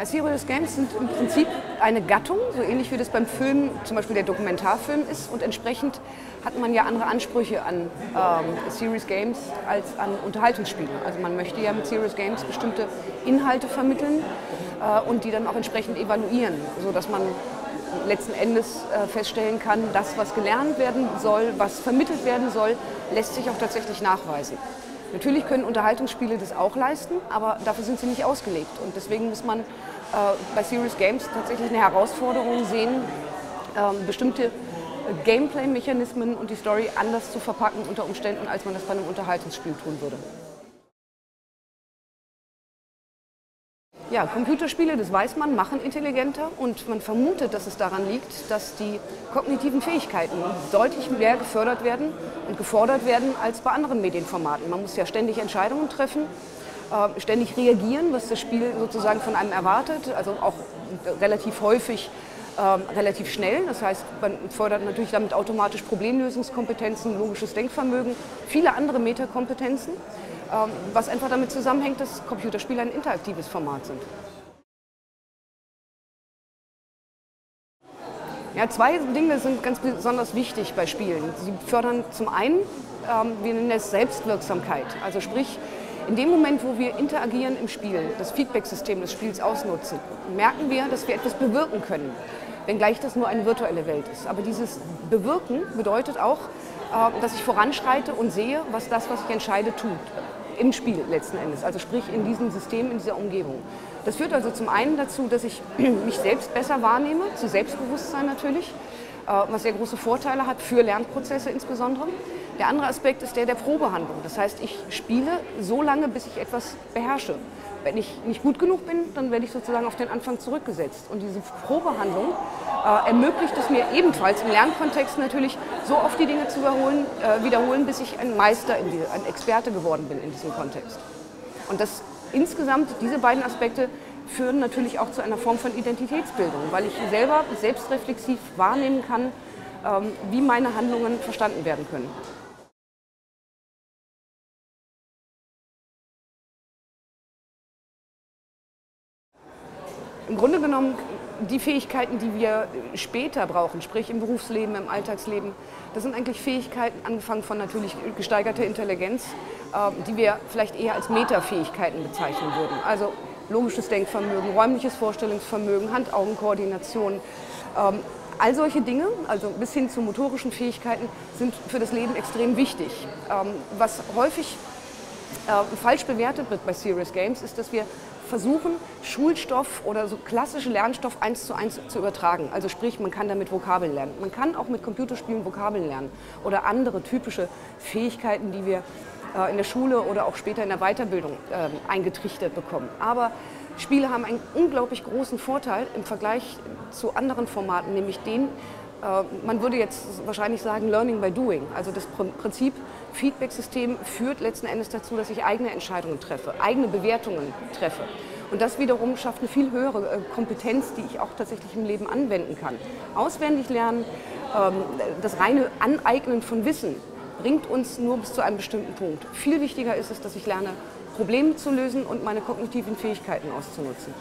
Ja, Serious Games sind im Prinzip eine Gattung, so ähnlich wie das beim Film, zum Beispiel der Dokumentarfilm ist. Und entsprechend hat man ja andere Ansprüche an ähm, Serious Games als an Unterhaltungsspiele. Also man möchte ja mit Serious Games bestimmte Inhalte vermitteln äh, und die dann auch entsprechend evaluieren, sodass man letzten Endes äh, feststellen kann, das, was gelernt werden soll, was vermittelt werden soll, lässt sich auch tatsächlich nachweisen. Natürlich können Unterhaltungsspiele das auch leisten, aber dafür sind sie nicht ausgelegt. Und deswegen muss man äh, bei Serious Games tatsächlich eine Herausforderung sehen, äh, bestimmte Gameplay-Mechanismen und die Story anders zu verpacken unter Umständen, als man das bei einem Unterhaltungsspiel tun würde. Ja, Computerspiele, das weiß man, machen intelligenter und man vermutet, dass es daran liegt, dass die kognitiven Fähigkeiten deutlich mehr gefördert werden und gefordert werden als bei anderen Medienformaten. Man muss ja ständig Entscheidungen treffen, äh, ständig reagieren, was das Spiel sozusagen von einem erwartet, also auch relativ häufig ähm, relativ schnell. Das heißt, man fördert natürlich damit automatisch Problemlösungskompetenzen, logisches Denkvermögen, viele andere Metakompetenzen. Ähm, was einfach damit zusammenhängt, dass Computerspiele ein interaktives Format sind. Ja, zwei Dinge sind ganz besonders wichtig bei Spielen. Sie fördern zum einen, ähm, wir nennen es Selbstwirksamkeit. Also sprich, in dem Moment, wo wir interagieren im Spiel, das Feedback-System des Spiels ausnutzen, merken wir, dass wir etwas bewirken können, wenngleich das nur eine virtuelle Welt ist. Aber dieses Bewirken bedeutet auch, äh, dass ich voranschreite und sehe, was das, was ich entscheide, tut im Spiel letzten Endes, also sprich in diesem System, in dieser Umgebung. Das führt also zum einen dazu, dass ich mich selbst besser wahrnehme, zu Selbstbewusstsein natürlich, äh, was sehr große Vorteile hat für Lernprozesse insbesondere. Der andere Aspekt ist der der Probehandlung. Das heißt, ich spiele so lange, bis ich etwas beherrsche. Wenn ich nicht gut genug bin, dann werde ich sozusagen auf den Anfang zurückgesetzt. Und diese Probehandlung äh, ermöglicht es mir ebenfalls im Lernkontext natürlich so oft die Dinge zu wiederholen, äh, wiederholen bis ich ein Meister, in die, ein Experte geworden bin in diesem Kontext. Und das insgesamt, diese beiden Aspekte führen natürlich auch zu einer Form von Identitätsbildung, weil ich selber selbstreflexiv wahrnehmen kann, ähm, wie meine Handlungen verstanden werden können. Im Grunde genommen die Fähigkeiten, die wir später brauchen, sprich im Berufsleben, im Alltagsleben, das sind eigentlich Fähigkeiten, angefangen von natürlich gesteigerter Intelligenz, ähm, die wir vielleicht eher als Metafähigkeiten bezeichnen würden. Also logisches Denkvermögen, räumliches Vorstellungsvermögen, Hand-Augen-Koordination. Ähm, all solche Dinge, also bis hin zu motorischen Fähigkeiten, sind für das Leben extrem wichtig. Ähm, was häufig äh, falsch bewertet wird bei Serious Games, ist, dass wir versuchen, Schulstoff oder so klassischen Lernstoff eins zu eins zu übertragen. Also sprich, man kann damit Vokabeln lernen. Man kann auch mit Computerspielen Vokabeln lernen oder andere typische Fähigkeiten, die wir äh, in der Schule oder auch später in der Weiterbildung äh, eingetrichtert bekommen. Aber Spiele haben einen unglaublich großen Vorteil im Vergleich zu anderen Formaten, nämlich den, man würde jetzt wahrscheinlich sagen Learning by Doing. Also das Prinzip Feedback-System führt letzten Endes dazu, dass ich eigene Entscheidungen treffe, eigene Bewertungen treffe. Und das wiederum schafft eine viel höhere äh, Kompetenz, die ich auch tatsächlich im Leben anwenden kann. Auswendig lernen, ähm, das reine Aneignen von Wissen bringt uns nur bis zu einem bestimmten Punkt. Viel wichtiger ist es, dass ich lerne, Probleme zu lösen und meine kognitiven Fähigkeiten auszunutzen.